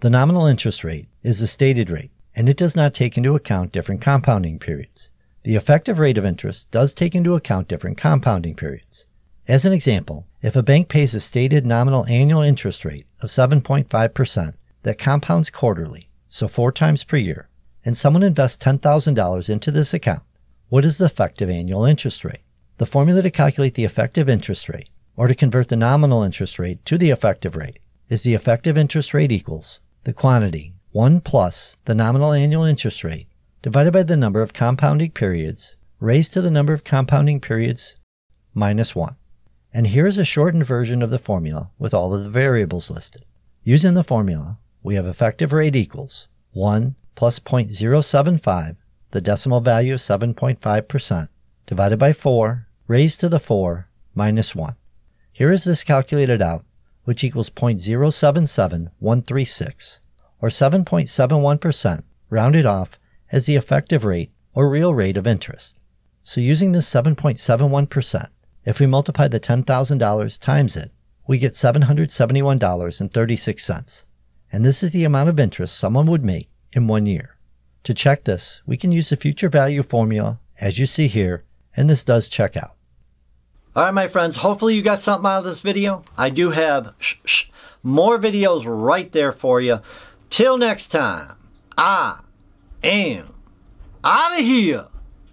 The nominal interest rate is the stated rate, and it does not take into account different compounding periods. The effective rate of interest does take into account different compounding periods. As an example, if a bank pays a stated nominal annual interest rate of 7.5% that compounds quarterly, so four times per year, and someone invests $10,000 into this account, what is the effective annual interest rate? The formula to calculate the effective interest rate, or to convert the nominal interest rate to the effective rate, is the effective interest rate equals the quantity 1 plus the nominal annual interest rate divided by the number of compounding periods raised to the number of compounding periods minus 1. And here is a shortened version of the formula with all of the variables listed. Using the formula, we have effective rate equals 1 plus 0.075, the decimal value of 7.5%, divided by 4, raised to the 4, minus 1. Here is this calculated out, which equals 0.077136, or 7.71%, rounded off as the effective rate or real rate of interest. So using this 7.71%, if we multiply the $10,000 times it, we get $771.36. And this is the amount of interest someone would make in one year. To check this, we can use the future value formula as you see here, and this does check out. All right, my friends, hopefully you got something out of this video. I do have more videos right there for you. Till next time, I am out of here.